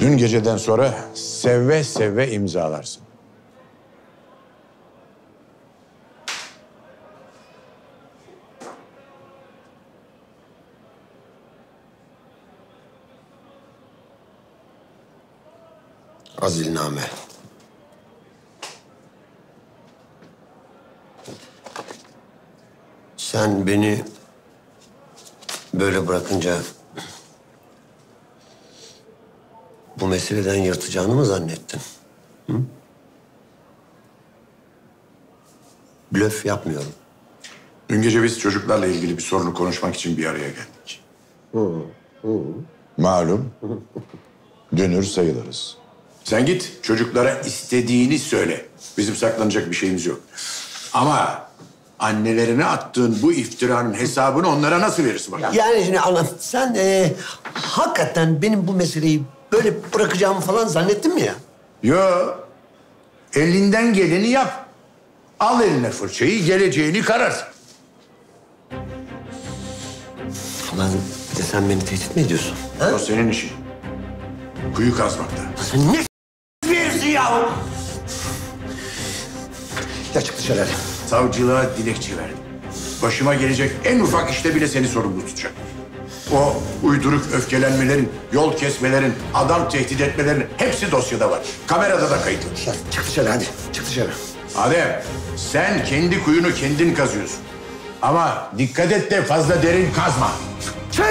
Dün geceden sonra seve seve imzalarsın. Azilname. Sen beni böyle bırakınca bu meseleden yırtacağını mı zannettin? Hı? Blöf yapmıyorum. Dün gece biz çocuklarla ilgili bir sorunu konuşmak için bir araya geldik. Malum, dönür sayılırız. Sen git çocuklara istediğini söyle. Bizim saklanacak bir şeyimiz yok. Ama annelerine attığın bu iftiranın hesabını onlara nasıl verirsin bakalım? Yani şimdi anlat. Sen e, hakikaten benim bu meseleyi böyle bırakacağımı falan zannettin mi ya? Yo, elinden geleni yap. Al eline fırçayı, geleceğini karar. Lan bir de sen beni tehdit mi ediyorsun? Ha? O senin işin. Kuyu kazmakta. Sen ne bir herifsin ya? Ya çık dışarı hadi. Savcılığa dilekçe verdim. Başıma gelecek en ufak işte bile seni sorumlu tutacak. O uyduruk öfkelenmelerin, yol kesmelerin, adam tehdit etmelerin hepsi dosyada var. Kamerada da kayıtlı. Ya çık dışarı hadi. Çık dışarı. Adem, sen kendi kuyunu kendin kazıyorsun. Ama dikkat et de fazla derin kazma. Çık!